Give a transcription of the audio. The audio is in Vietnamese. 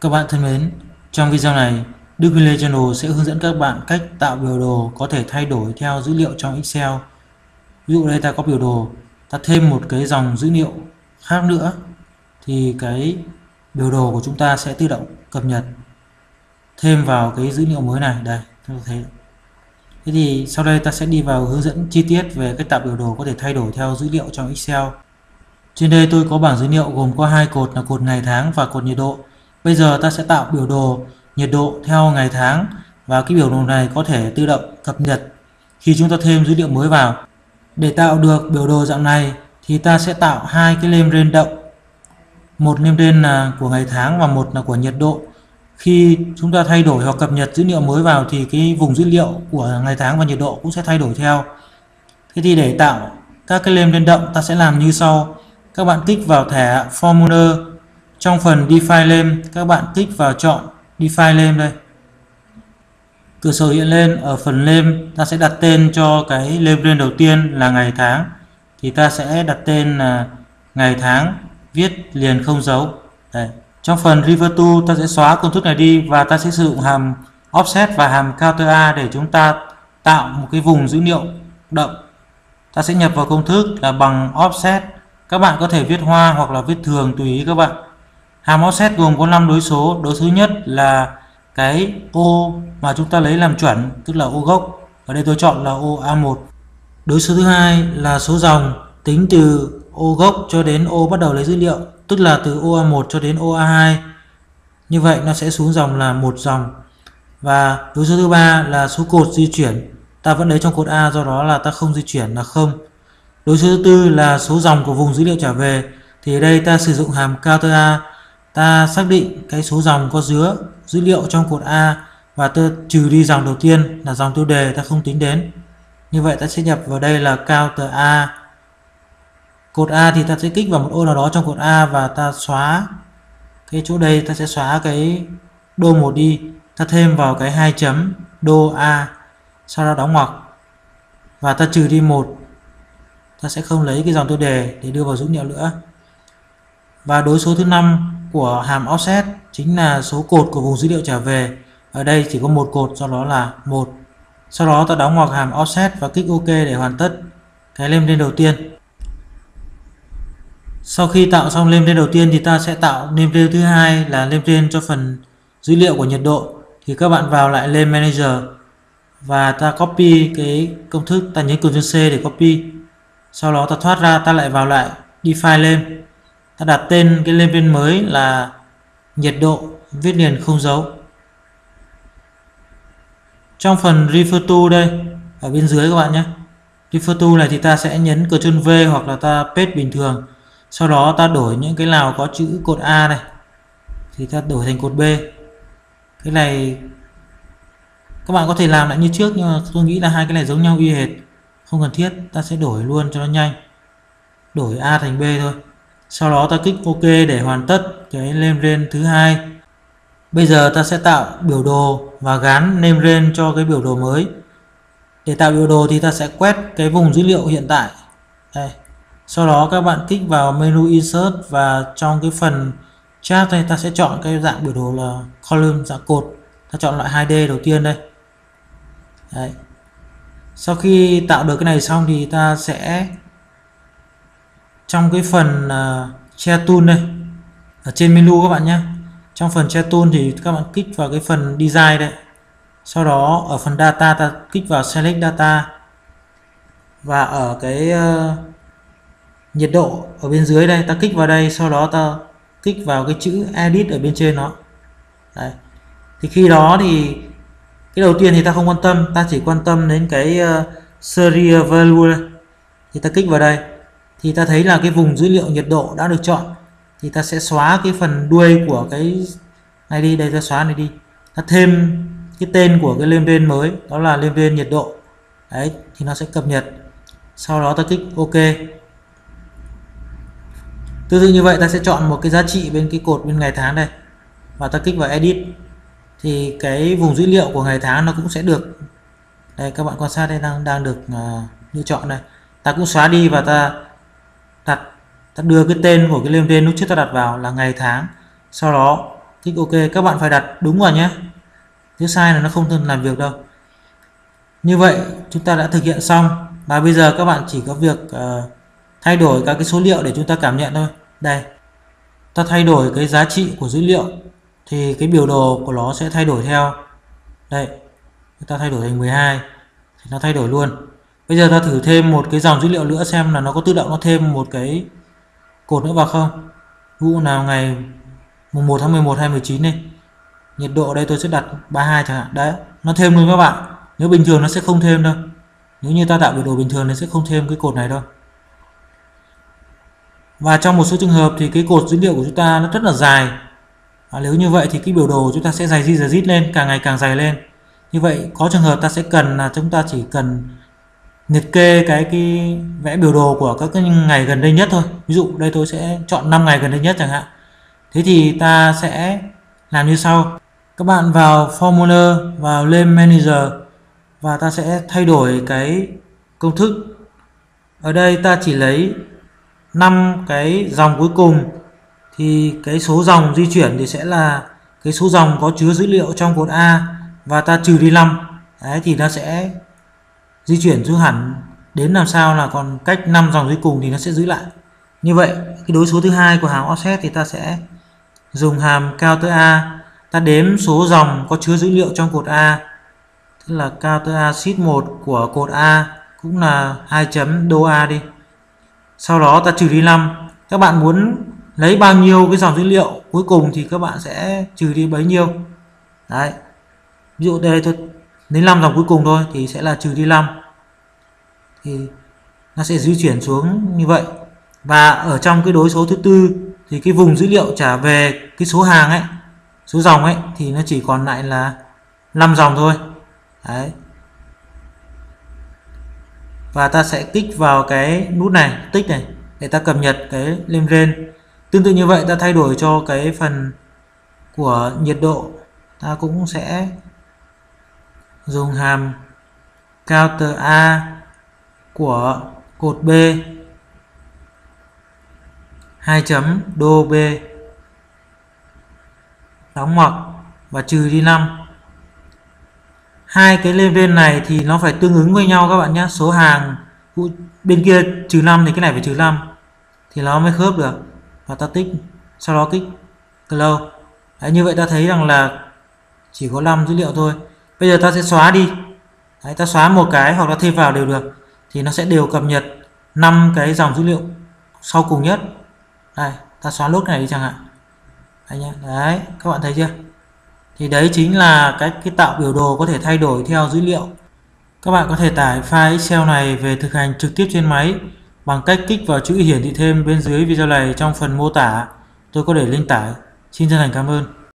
Các bạn thân mến, trong video này, Đức Huy Lê Channel sẽ hướng dẫn các bạn cách tạo biểu đồ có thể thay đổi theo dữ liệu trong Excel. Ví dụ đây ta có biểu đồ, ta thêm một cái dòng dữ liệu khác nữa thì cái biểu đồ của chúng ta sẽ tự động cập nhật thêm vào cái dữ liệu mới này. Đây, ta thấy. Thế thì sau đây ta sẽ đi vào hướng dẫn chi tiết về cách tạo biểu đồ có thể thay đổi theo dữ liệu trong Excel. Trên đây tôi có bảng dữ liệu gồm có hai cột là cột ngày tháng và cột nhiệt độ. Bây giờ ta sẽ tạo biểu đồ nhiệt độ theo ngày tháng và cái biểu đồ này có thể tự động cập nhật khi chúng ta thêm dữ liệu mới vào. Để tạo được biểu đồ dạng này thì ta sẽ tạo hai cái lem rên động. Một lem rên là của ngày tháng và một là của nhiệt độ. Khi chúng ta thay đổi hoặc cập nhật dữ liệu mới vào thì cái vùng dữ liệu của ngày tháng và nhiệt độ cũng sẽ thay đổi theo. Thế thì để tạo các cái lem rên động ta sẽ làm như sau. Các bạn kích vào thẻ Formula trong phần Define Name, các bạn kích vào chọn Define Name đây. Cửa sổ hiện lên ở phần name, ta sẽ đặt tên cho cái name đầu tiên là ngày tháng. Thì ta sẽ đặt tên là ngày tháng, viết liền không dấu. Đây. Trong phần River to ta sẽ xóa công thức này đi và ta sẽ sử dụng hàm offset và hàm counter A để chúng ta tạo một cái vùng dữ liệu động. Ta sẽ nhập vào công thức là bằng offset. Các bạn có thể viết hoa hoặc là viết thường tùy ý các bạn. Hàm offset gồm có 5 đối số. Đối số nhất là cái ô mà chúng ta lấy làm chuẩn, tức là ô gốc. Ở đây tôi chọn là ô A1. Đối số thứ hai là số dòng tính từ ô gốc cho đến ô bắt đầu lấy dữ liệu, tức là từ ô A1 cho đến ô A2. Như vậy nó sẽ xuống dòng là một dòng. Và đối số thứ ba là số cột di chuyển. Ta vẫn lấy trong cột A do đó là ta không di chuyển là không. Đối số thứ tư là số dòng của vùng dữ liệu trả về. Thì ở đây ta sử dụng hàm counter A ta xác định cái số dòng có dứa, dữ liệu trong cột A và ta trừ đi dòng đầu tiên là dòng tiêu đề ta không tính đến. Như vậy ta sẽ nhập vào đây là counter A. Cột A thì ta sẽ kích vào một ô nào đó trong cột A và ta xóa cái chỗ đây, ta sẽ xóa cái đô một đi. Ta thêm vào cái hai chấm đô A, sau đó đóng ngoặc. Và ta trừ đi một, ta sẽ không lấy cái dòng tiêu đề để đưa vào dữ liệu nữa. Và đối số thứ năm của hàm offset chính là số cột của vùng dữ liệu trả về. Ở đây chỉ có một cột, do đó là một. Sau đó ta đóng ngoặc hàm offset và kích OK để hoàn tất cái lên lên đầu tiên. Sau khi tạo xong lên lên đầu tiên thì ta sẽ tạo lem lên thứ hai là lên lên cho phần dữ liệu của nhiệt độ. Thì các bạn vào lại lên manager và ta copy cái công thức, ta nhấn Ctrl C để copy. Sau đó ta thoát ra, ta lại vào lại define lên ta đặt tên cái lên viên mới là nhiệt độ viết liền không dấu. Trong phần refer to đây, ở bên dưới các bạn nhé. Refer to này thì ta sẽ nhấn Ctrl V hoặc là ta paste bình thường. Sau đó ta đổi những cái nào có chữ cột A này. Thì ta đổi thành cột B. Cái này các bạn có thể làm lại như trước nhưng mà tôi nghĩ là hai cái này giống nhau y hệt. Không cần thiết, ta sẽ đổi luôn cho nó nhanh. Đổi A thành B thôi sau đó ta kích OK để hoàn tất cái name range thứ hai. Bây giờ ta sẽ tạo biểu đồ và gắn name range cho cái biểu đồ mới. Để tạo biểu đồ thì ta sẽ quét cái vùng dữ liệu hiện tại. Đây. Sau đó các bạn kích vào menu insert và trong cái phần chart này ta sẽ chọn cái dạng biểu đồ là column, dạng cột. Ta chọn loại 2D đầu tiên đây. Đấy. sau khi tạo được cái này xong thì ta sẽ trong cái phần à, uh, share tool đây ở trên menu các bạn nhé. Trong phần share tool thì các bạn kích vào cái phần design đấy. Sau đó ở phần data ta kích vào select data. Và ở cái uh, nhiệt độ ở bên dưới đây ta kích vào đây sau đó ta kích vào cái chữ edit ở bên trên nó. Đấy. thì khi đó thì cái đầu tiên thì ta không quan tâm ta chỉ quan tâm đến cái ờ, uh, serial value đây. Thì ta kích vào đây thì ta thấy là cái vùng dữ liệu nhiệt độ đã được chọn. Thì ta sẽ xóa cái phần đuôi của cái này đi đây ta xóa này đi. Ta thêm cái tên của cái lên bên mới đó là lên bên nhiệt độ. Đấy thì nó sẽ cập nhật. Sau đó ta kích ok. Tương tự như vậy ta sẽ chọn một cái giá trị bên cái cột bên ngày tháng đây. Và ta kích vào edit. Thì cái vùng dữ liệu của ngày tháng nó cũng sẽ được. Đây các bạn quan sát đây đang đang được uh, lựa chọn này ta cũng xóa đi và ta đặt ta đưa cái tên của cái lên tên lúc trước ta đặt vào là ngày tháng. Sau đó thích ok các bạn phải đặt đúng vào nhé. Nếu sai là nó không thân làm việc đâu. Như vậy chúng ta đã thực hiện xong. Và bây giờ các bạn chỉ có việc uh, thay đổi các cái số liệu để chúng ta cảm nhận thôi. Đây ta thay đổi cái giá trị của dữ liệu thì cái biểu đồ của nó sẽ thay đổi theo. Đây ta thay đổi thành 12 thì nó thay đổi luôn bây giờ ta thử thêm một cái dòng dữ liệu nữa xem là nó có tự động nó thêm một cái cột nữa vào không? Vụ nào ngày mùng 1 tháng 11 2019 này, nhiệt độ đây tôi sẽ đặt 32 chẳng hạn. Đấy, nó thêm luôn các bạn. Nếu bình thường nó sẽ không thêm đâu. Nếu như ta tạo biểu đồ bình thường nó sẽ không thêm cái cột này đâu. Và trong một số trường hợp thì cái cột dữ liệu của chúng ta nó rất là dài. Và nếu như vậy thì cái biểu đồ chúng ta sẽ dày di dày dít lên, càng ngày càng dài lên. Như vậy, có trường hợp ta sẽ cần là chúng ta chỉ cần liệt kê cái cái vẽ biểu đồ của các cái ngày gần đây nhất thôi. Ví dụ, đây tôi sẽ chọn 5 ngày gần đây nhất chẳng hạn. Thế thì ta sẽ làm như sau. Các bạn vào formula, vào lên manager và ta sẽ thay đổi cái công thức. Ở đây ta chỉ lấy 5 cái dòng cuối cùng. Thì cái số dòng di chuyển thì sẽ là cái số dòng có chứa dữ liệu trong cột A và ta trừ đi 5 đấy, thì nó sẽ di chuyển xuống hẳn, đến làm sao là còn cách 5 dòng cuối cùng thì nó sẽ giữ lại. Như vậy, cái đối số thứ hai của hàm offset thì ta sẽ dùng hàm counter A. Ta đếm số dòng có chứa dữ liệu trong cột A, tức là counter A sheet 1 của cột A, cũng là 2 chấm đô A đi. Sau đó ta trừ đi 5 các bạn muốn lấy bao nhiêu cái dòng dữ liệu cuối cùng thì các bạn sẽ trừ đi bấy nhiêu. Đấy. Ví dụ đây tôi đến 5 dòng cuối cùng thôi thì sẽ là trừ đi 5 thì nó sẽ di chuyển xuống như vậy. Và ở trong cái đối số thứ tư thì cái vùng dữ liệu trả về cái số hàng ấy, số dòng ấy, thì nó chỉ còn lại là 5 dòng thôi. Đấy. Và ta sẽ kích vào cái nút này, tích này, để ta cập nhật cái lên lên tương tự như vậy, ta thay đổi cho cái phần của nhiệt độ. Ta cũng sẽ dùng hàm counter A của cột B. 2 chấm đô B. Đóng ngoặc và trừ đi 5 hai cái lên bên này thì nó phải tương ứng với nhau các bạn nhé. Số hàng bên kia trừ 5 thì cái này phải trừ 5 thì nó mới khớp được. Và ta tích sau đó kích close. Đấy, như vậy ta thấy rằng là chỉ có 5 dữ liệu thôi bây giờ ta sẽ xóa đi. Đấy, ta xóa một cái hoặc là thêm vào đều được. Thì nó sẽ đều cập nhật 5 cái dòng dữ liệu sau cùng nhất. Đây ta xóa lốt này đi chẳng hạn. Đấy, nhá. đấy các bạn thấy chưa? Thì đấy chính là cách cái tạo biểu đồ có thể thay đổi theo dữ liệu. Các bạn có thể tải file Excel này về thực hành trực tiếp trên máy bằng cách kích vào chữ hiển thị thêm bên dưới video này trong phần mô tả. Tôi có để link tải. Xin chân thành cảm ơn.